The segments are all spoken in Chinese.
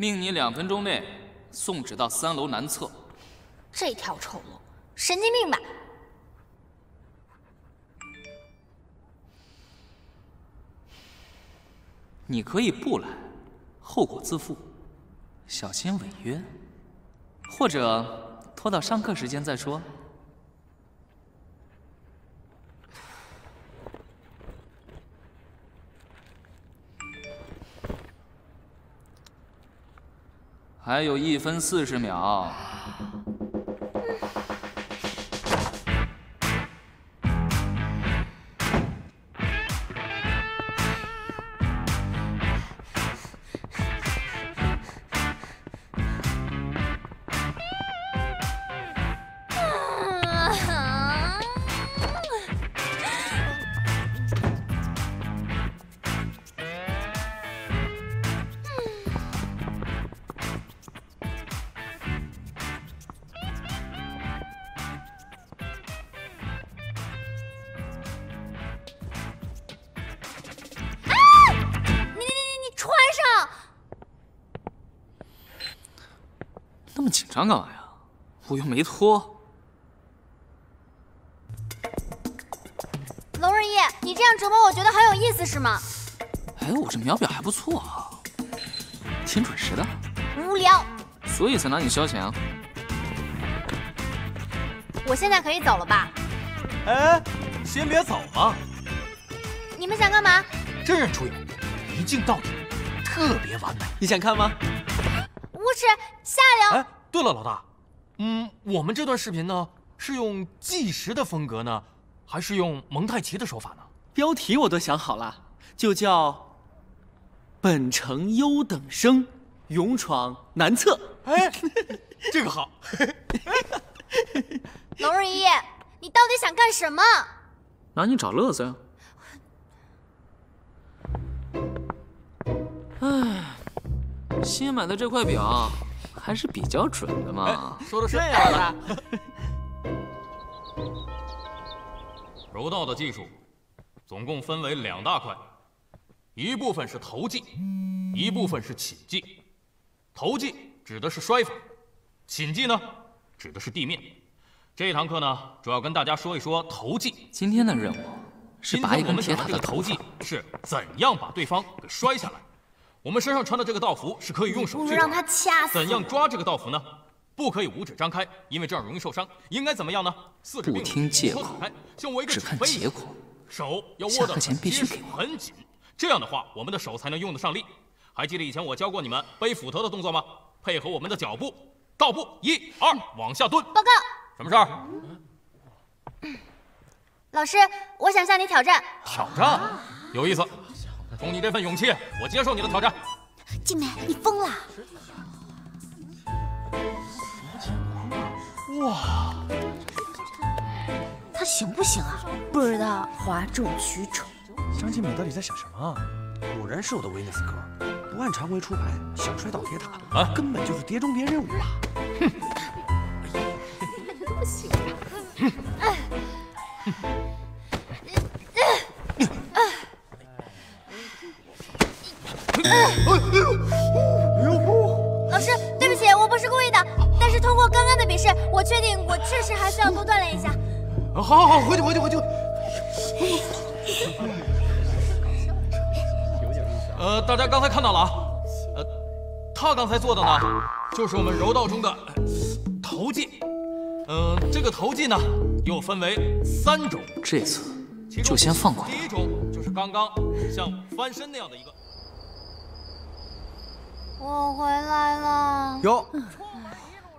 命你两分钟内送纸到三楼南侧。这条丑路，神经病吧？你可以不来，后果自负，小心违约，或者拖到上课时间再说。还有一分四十秒。紧张干嘛呀？我又没脱。龙日义，你这样折磨我，觉得很有意思是吗？哎，我这秒表还不错啊，挺准时的。无聊。所以才拿你消遣啊。我现在可以走了吧？哎，先别走嘛。你们想干嘛？真人出演，一镜到底，特别完美。你想看吗？无耻下流。哎对了，老大，嗯，我们这段视频呢，是用纪实的风格呢，还是用蒙太奇的手法呢？标题我都想好了，就叫《本城优等生勇闯南侧》。哎，这个好。龙日一，你到底想干什么？拿你找乐子呀。哎，新买的这块表。还是比较准的嘛。说的是呀，老柔道的技术总共分为两大块，一部分是投技，一部分是擒技。投技指的是摔法，擒技呢指的是地面。这堂课呢，主要跟大家说一说投技。今天的任务是把一根铁塔的投技是怎样把对方给摔下来。我们身上穿的这个道服是可以用手去让他掐死。怎样抓这个道服呢？不可以五指张开，因为这样容易受伤。应该怎么样呢？四指并拢，托开，像我一个只看结果。手要握得必须给很紧，这样的话，我们的手才能用得上力。还记得以前我教过你们背斧头的动作吗？配合我们的脚步，倒步，一二，往下蹲。报告。什么事儿？老师，我想向你挑战。挑战，有意思。冲你这份勇气，我接受你的挑战。静美，你疯了！哇，他行不行啊？不知道，哗众取宠。张静美到底在想什么？果然是我的维纳斯哥，不按常规出牌，想摔倒铁塔，啊，根本就是碟中谍任务啊！哼！不行。哎好，好，好，回去，回去，回去。呃，大家刚才看到了啊，呃，他刚才做的呢，就是我们柔道中的投技。嗯，这个投技呢，又分为三种。这次就先放过第一种就是刚刚像翻身那样的一个。我回来了。哟，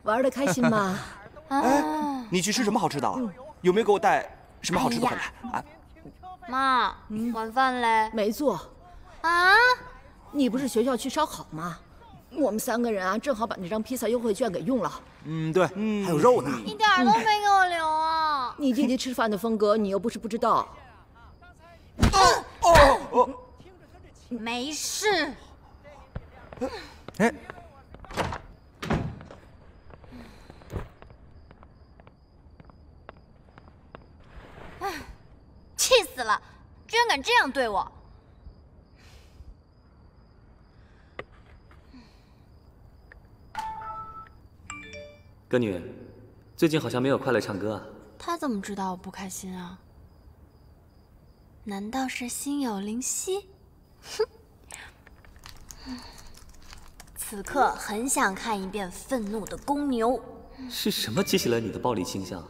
玩的开心吗？哎，你去吃什么好吃的？有没有给我带什么好吃的回来？啊，妈，晚饭嘞？没做。啊？你不是学校去烧烤吗？我们三个人啊，正好把那张披萨优惠券给用了。嗯，对，还有肉呢。一点都没给我留啊！你弟弟吃饭的风格，你又不是不知道。哦哦哦，没事。哎！哎，气死了，居然敢这样对我。歌女最近好像没有快乐唱歌啊，他怎么知道我不开心啊？难道是心有灵犀？哼。此刻很想看一遍愤怒的公牛，是什么激起了你的暴力倾向？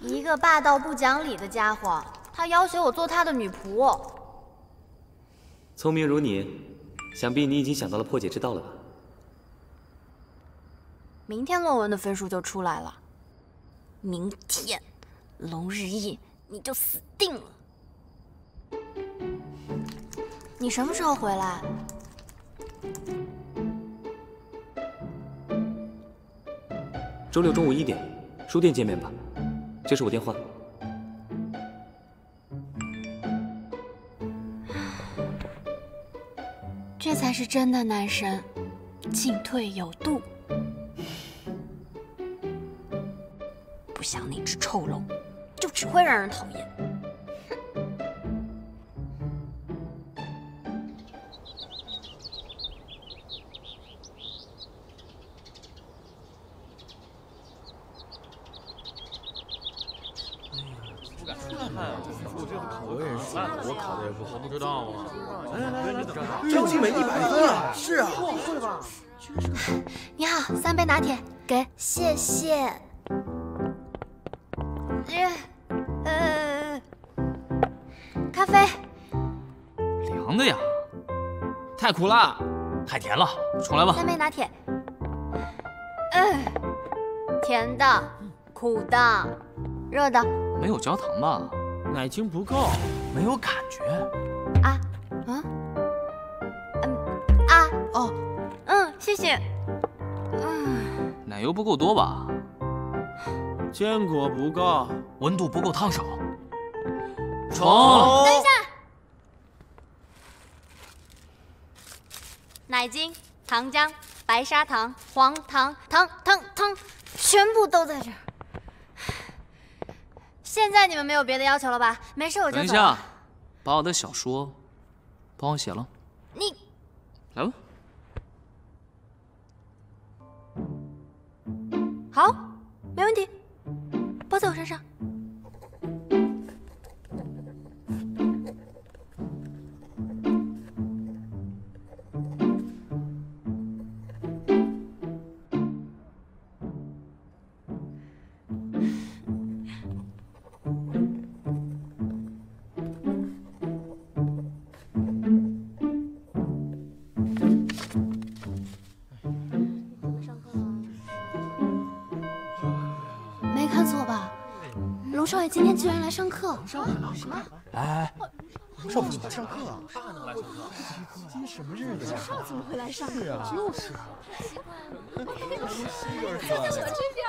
一个霸道不讲理的家伙，他要挟我做他的女仆。聪明如你，想必你已经想到了破解之道了吧？明天论文的分数就出来了。明天，龙日一你就死定了。你什么时候回来？周六中午一点，书店见面吧。这是我电话。这才是真的男神，进退有度。不像那只臭龙，就只会让人讨厌。美一百分啊！是啊，不会吧？你好，三杯拿铁，给，谢谢。呃，咖啡。凉的呀，太苦了，太甜了，重来吧。三杯拿铁。嗯，甜的，苦的，热的。没有焦糖吧？奶精不够，没有感觉。啊，谢谢。嗯，奶油不够多吧？坚果不够，温度不够烫手。重，等一下。奶精、糖浆、白砂糖、黄糖、糖糖糖，全部都在这儿。现在你们没有别的要求了吧？没事，我就等一下，把我的小说帮我写了。你来吧。来上课！什么？哎，少爷来上课啊？爸能来上课？今天什么日子呀？少怎么会来上课？就是啊。奇怪了，他就喜欢这边。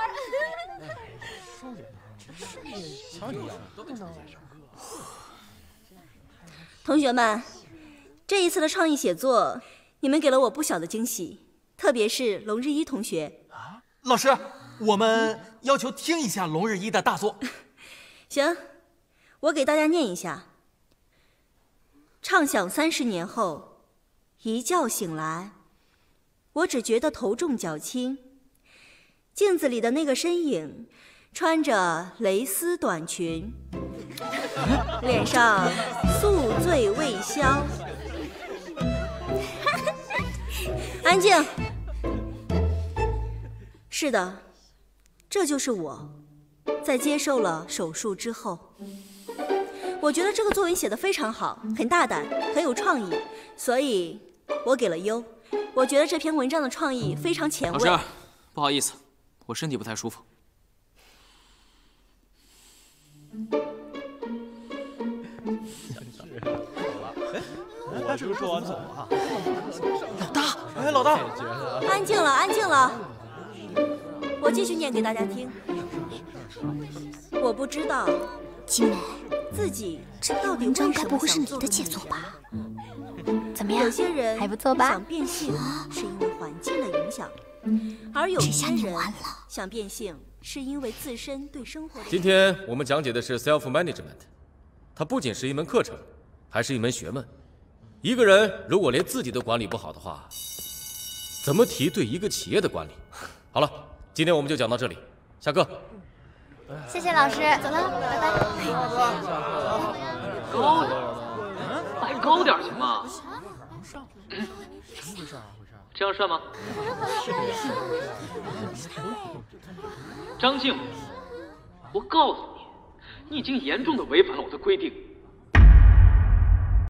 少爷呢？瞧你呀，都能来上课。同学们，这一次的创意写作，你们给了我不小的惊喜，特别是龙日一同学。啊，老师，我们要求听一下龙日一的大作。行，我给大家念一下。畅想三十年后，一觉醒来，我只觉得头重脚轻。镜子里的那个身影，穿着蕾丝短裙，脸上宿醉未消。安静。是的，这就是我。在接受了手术之后，我觉得这个作文写的非常好，很大胆，很有创意，所以我给了优。我觉得这篇文章的创意非常前卫。老师，不好意思，我身体不太舒服。我这个说完走啊。老大，哎，老大，安静了，安静了。我继续念给大家听。我不知道，金梅，自己这到底章该不会是你的杰作吧？怎么样？有些人还不错吧？想变性是因为环境的影响，而有些人想变性是因为自身对生活。今天我们讲解的是 self management，它不仅是一门课程，还是一门学问。一个人如果连自己都管理不好的话，怎么提对一个企业的管理。好了，今天我们就讲到这里，下课。谢谢老师，走了，拜拜。高点，摆高点行吗？这样帅吗？张静，我告诉你，你已经严重的违反了我的规定。